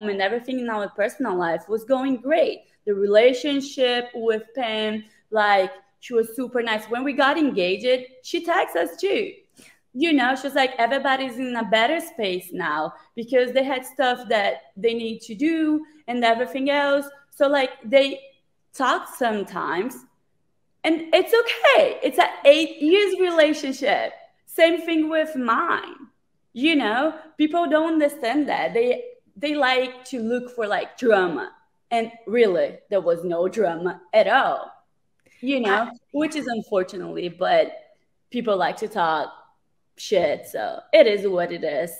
and everything in our personal life was going great. The relationship with Pam, like she was super nice. When we got engaged, she texted us too. You know, she's like, everybody's in a better space now because they had stuff that they need to do and everything else. So, like, they talk sometimes, and it's okay. It's an eight years relationship. Same thing with mine. You know, people don't understand that. They they like to look for like drama. And really, there was no drama at all. You know, which is unfortunately, but people like to talk shit. So it is what it is.